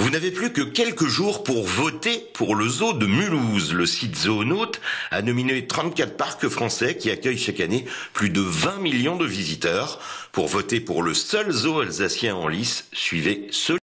Vous n'avez plus que quelques jours pour voter pour le zoo de Mulhouse. Le site Zoonaute a nominé 34 parcs français qui accueillent chaque année plus de 20 millions de visiteurs. Pour voter pour le seul zoo alsacien en lice, suivez ce